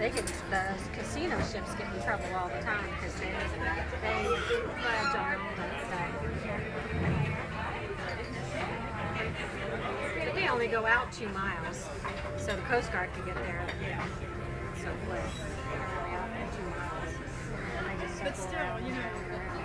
they get the casino ships get in trouble all the time because they they fudge on all that they only go out two miles, so the Coast Guard can get there so quick. But still, you know.